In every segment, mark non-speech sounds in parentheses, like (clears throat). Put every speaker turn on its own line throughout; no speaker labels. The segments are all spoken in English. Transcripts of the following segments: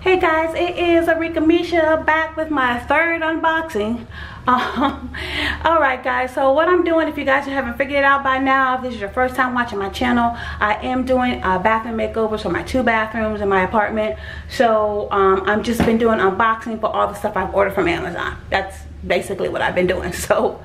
Hey guys, it is Arickamisha back with my third unboxing. (laughs) Um, Alright guys, so what I'm doing, if you guys haven't figured it out by now, if this is your first time watching my channel, I am doing a bathroom makeovers for my two bathrooms in my apartment. So um, I've just been doing unboxing for all the stuff I've ordered from Amazon. That's basically what I've been doing. (laughs) So,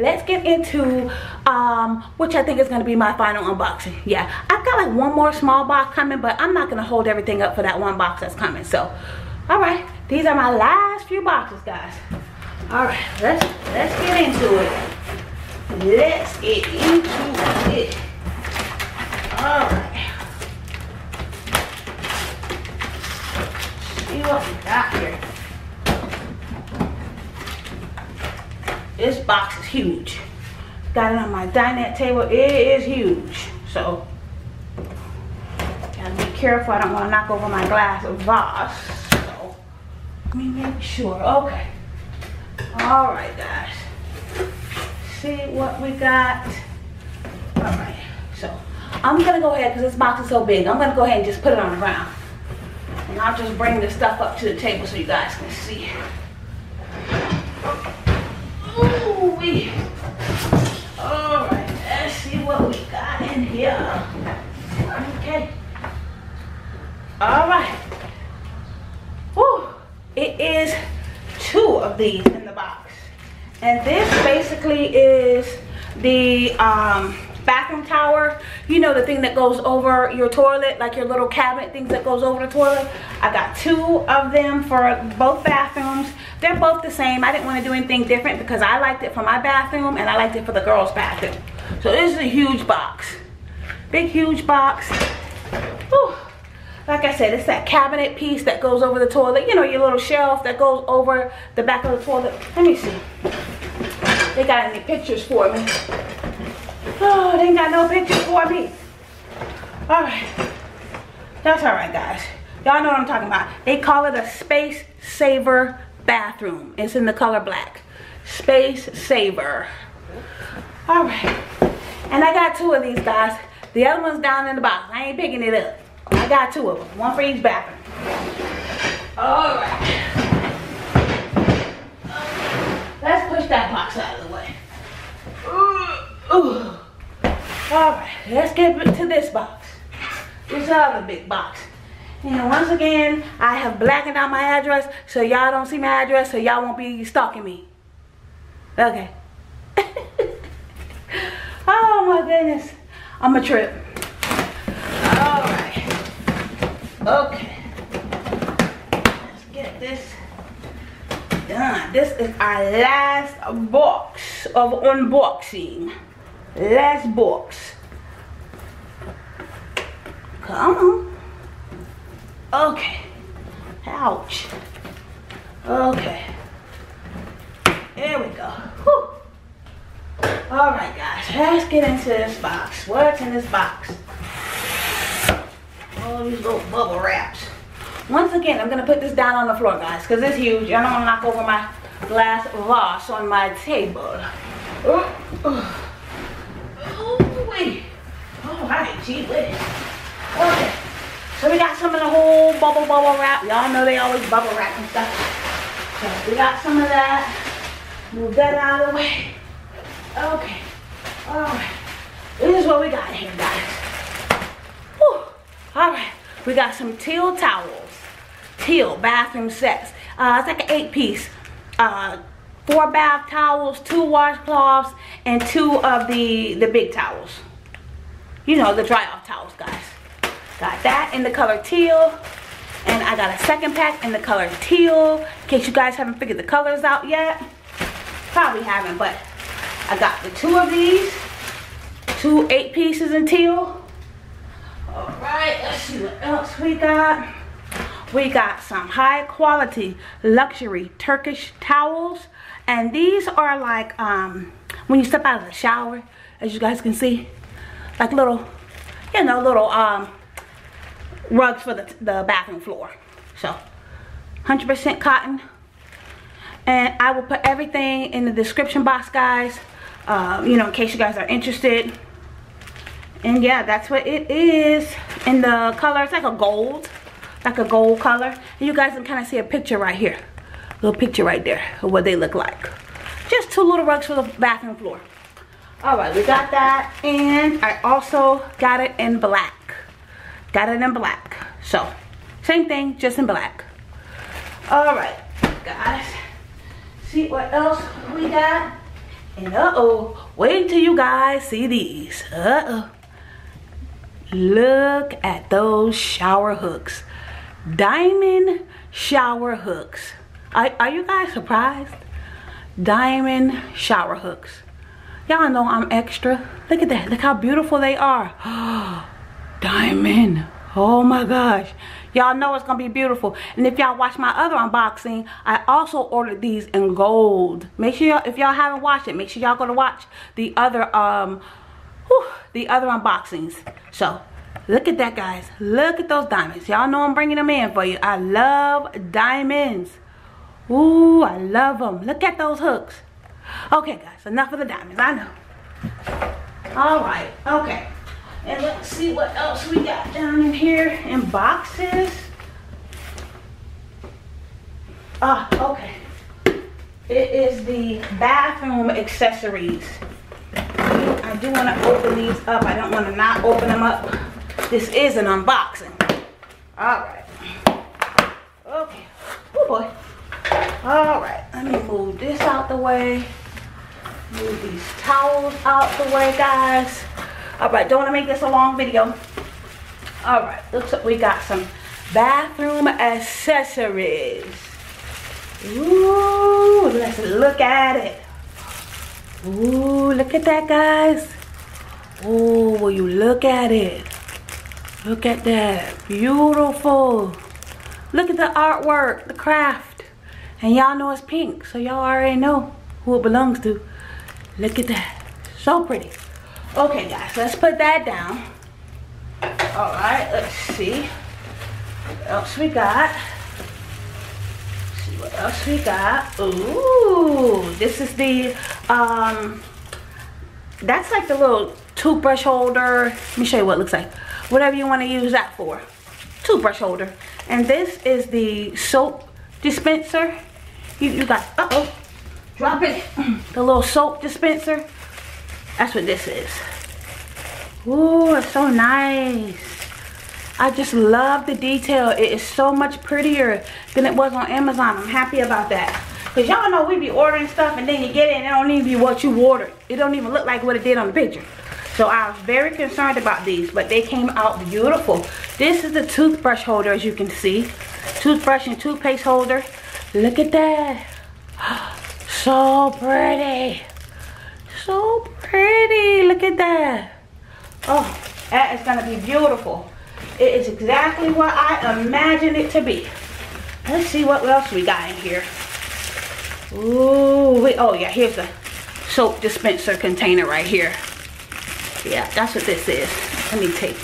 let's get into um, which I think is going to be my final unboxing. Yeah, I've got like one more small box coming, but I'm not going to hold everything up for that one box that's coming. So, all right, these are my last few boxes, guys. All right, let's let's get into it. Let's get into it. All right. See what we got here. This box is huge. Got it on my dinette table. It is huge. So, gotta be careful. I don't want to knock over my glass of vase. So, let me make sure. Okay. All right, guys. See what we got. All right. So, I'm to go ahead, because this box is so big, I'm to go ahead and just put it on the ground. And I'll just bring this stuff up to the table so you guys can see. Ooh-wee. All right, let's see what we got in here. Okay. All right. Woo. It is two of these in the box. And this basically is the um, bathroom tower. You know the thing that goes over your toilet, like your little cabinet things that goes over the toilet. I got two of them for both bathrooms. They're both the same. I didn't want to do anything different because I liked it for my bathroom and I liked it for the girls' bathroom. So this is a huge box. Big, huge box. Whew. Like I said, it's that cabinet piece that goes over the toilet. You know, your little shelf that goes over the back of the toilet. Let me see. They got any pictures for me. Oh, they ain't got no pictures for me. All right. That's all right, guys. Y'all know what I'm talking about. They call it a space saver bathroom. It's in the color black. Space saver. All right. And I got two of these, guys. The other one's down in the box. I ain't picking it up. I got two of them. One for each bathroom. All right. Let's push that box out of the way. Ooh. All right, let's get to this box. This other big box. And once again, I have blackened out my address so y'all don't see my address so y'all won't be stalking me. Okay. (laughs) oh my goodness. I'm a trip. All right. Okay. Let's get this done. This is our last box of unboxing. Last box. Come on. Okay. Ouch. Okay. There we go. Whew. All right, guys. Let's get into this box. What's in this box? All these little bubble wraps. Once again, I'm going to put this down on the floor, guys, because it's huge. I don't want to knock over my glass vase on my table. Oh Ooh, wait. All right, gee whiz. Okay. So we got some of the whole bubble bubble wrap. Y'all know they always bubble wrap and stuff. So we got some of that. Move that out of the way. Okay. All right. This is what we got here, guys. Whew. All right. We got some teal towels. Teal bathroom sets. Uh, it's like an eight piece. Uh, four bath towels, two washcloths, and two of the, the big towels. You know, the dry off towels, guys. Got that in the color teal. And I got a second pack in the color teal. In case you guys haven't figured the colors out yet. Probably haven't, but I got the two of these. Two eight pieces in teal. All right, let's see what else we got. We got some high quality luxury Turkish towels. And these are like, um, when you step out of the shower, as you guys can see, like little, you know, little um, rugs for the, the bathroom floor. So, 100% cotton. And I will put everything in the description box, guys. Uh, you know, in case you guys are interested. And yeah, that's what it is. In the color, it's like a gold. like a gold color. And you guys can kind of see a picture right here. Little picture right there of what they look like. Just two little rugs for the bathroom floor. All right, we got that. And I also got it in black. Got it in black. So, same thing, just in black. All right, guys. See what else we got? And uh-oh, wait until you guys see these. Uh-oh. Look at those shower hooks. Diamond shower hooks. Are, are you guys surprised? Diamond shower hooks. Y'all know I'm extra. Look at that. Look how beautiful they are. (gasps) Diamond. Oh my gosh. Y'all know it's to be beautiful. And if y'all watch my other unboxing, I also ordered these in gold. Make sure y'all, if y'all haven't watched it, make sure y'all go to watch the other, um, whew, the other unboxings. So, look at that, guys. Look at those diamonds. Y'all know I'm bringing them in for you. I love diamonds. Ooh, I love them. Look at those hooks. Okay, guys, enough of the diamonds. I know. All right, okay. And let's see what else we got down in here in boxes. Ah, okay. It is the bathroom accessories. I do want to open these up. I don't want to not open them up. This is an unboxing. All right. Okay. Oh boy. All right. Let me move this out the way. Move these towels out the way, guys. All right, don't want to make this a long video. All right, looks like we got some bathroom accessories. Ooh, let's look at it. Ooh, look at that, guys. Ooh, will you look at it? Look at that, beautiful. Look at the artwork, the craft. And y'all know it's pink, so y'all already know who it belongs to. Look at that, so pretty. Okay, guys, let's put that down. All right, let's see what else we got. Let's see what else we got. Ooh, this is the, um, that's like the little toothbrush holder. Let me show you what it looks like. Whatever you want to use that for. Toothbrush holder. And this is the soap dispenser. You, you got, uh-oh, dropping it. (clears throat) The little soap dispenser. That's what this is. Ooh, it's so nice. I just love the detail. It is so much prettier than it was on Amazon. I'm happy about that. Because y'all know we be ordering stuff and then you get it and it don't even be what you ordered. It don't even look like what it did on the picture. So I was very concerned about these, but they came out beautiful. This is the toothbrush holder, as you can see. Toothbrush and toothpaste holder. Look at that. (gasps) So pretty. So pretty. Look at that. Oh, that is going to be beautiful. It is exactly what I imagined it to be. Let's see what else we got in here. Ooh, wait, oh yeah, here's the soap dispenser container right here. Yeah, that's what this is. Let me take,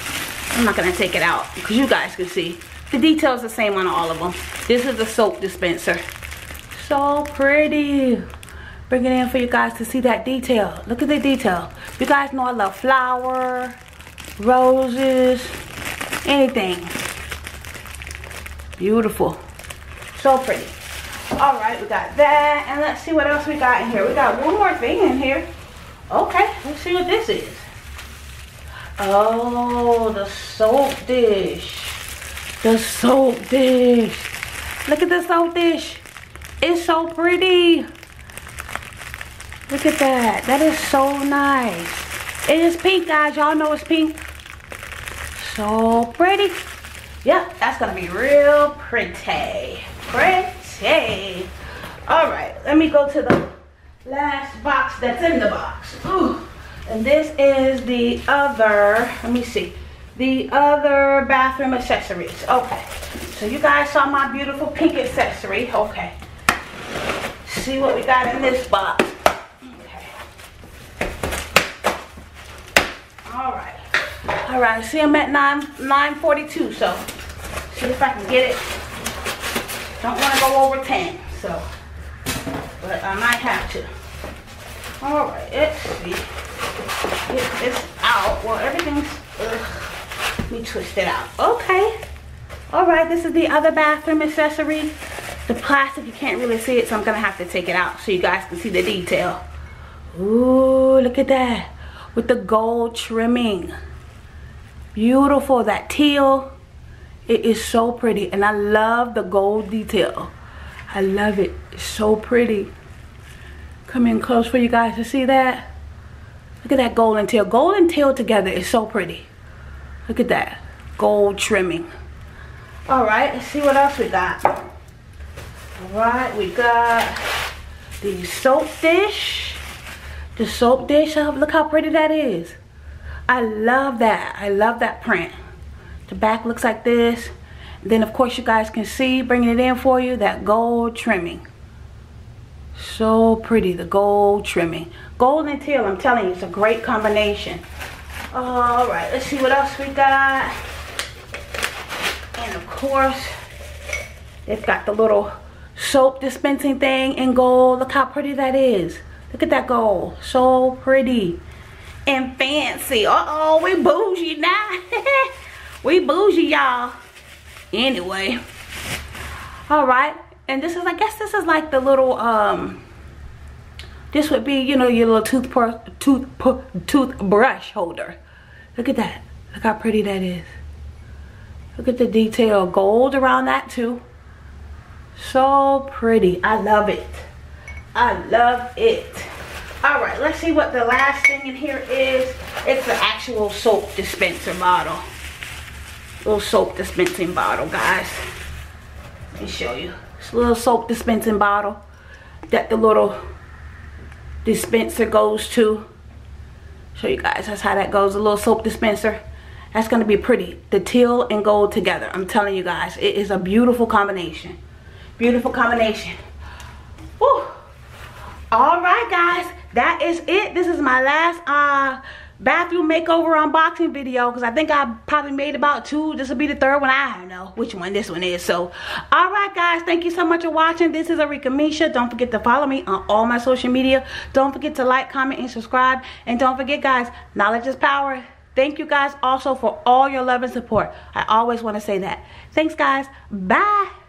I'm not gonna take it out because you guys can see. The detail's the same on all of them. This is the soap dispenser. So pretty. Bring it in for you guys to see that detail. Look at the detail. You guys know I love flower, roses, anything. Beautiful. So pretty. All right, we got that. And let's see what else we got in here. We got one more thing in here. Okay, let's see what this is. Oh, the soap dish. The soap dish. Look at the soap dish. It's so pretty. Look at that. That is so nice. It is pink, guys. Y'all know it's pink. So pretty. Yep, that's going to be real pretty. Pretty. All right, let me go to the last box that's in the box. Ooh. And this is the other, let me see, the other bathroom accessories. Okay, so you guys saw my beautiful pink accessory. Okay, see what we got in this box. Okay. All right. All right, see I'm at 9, 942, so see if I can get it. Don't want to go over 10, so, but I might have to. All right, let's see. Get this out. Well, everything's, ugh. let me twist it out. Okay. All right, this is the other bathroom accessory. The plastic, you can't really see it, so I'm gonna have to take it out so you guys can see the detail. Ooh, look at that. With the gold trimming. Beautiful, that teal. It is so pretty, and I love the gold detail. I love it, it's so pretty. Come in close for you guys to see that. Look at that golden tail. Golden tail together is so pretty. Look at that. Gold trimming. All right, let's see what else we got. All right, we got the soap dish. The soap dish, look how pretty that is. I love that. I love that print. The back looks like this. Then of course you guys can see, bringing it in for you, that gold trimming. So pretty, the gold trimming. Gold and teal, I'm telling you, it's a great combination. All right, let's see what else we got. And of course, they've got the little soap dispensing thing in gold. Look how pretty that is. Look at that gold, so pretty and fancy. Uh-oh, we bougie now. (laughs) we bougie, y'all. Anyway. All right, and this is i guess this is like the little um this would be you know your little toothbrush tooth toothbrush holder. Look at that. Look how pretty that is. Look at the detail. Gold around that too. So pretty. I love it. I love it all right let's see what the last thing in here is it's the actual soap dispenser bottle little soap dispensing bottle guys let me show you it's a little soap dispensing bottle that the little dispenser goes to. Show you guys, that's how that goes, a little soap dispenser. That's gonna be pretty. The teal and gold together. I'm telling you guys, it is a beautiful combination. Beautiful combination. Woo. All right, guys, that is it. This is my last uh, bathroom makeover unboxing video because I think I probably made about two. This will be the third one. I don't know which one this one is. So, all right, guys. Thank you so much for watching. This is Arickamisha. Don't forget to follow me on all my social media. Don't forget to like, comment, and subscribe. And don't forget, guys, knowledge is power. Thank you guys also for all your love and support. I always want to say that. Thanks, guys. Bye.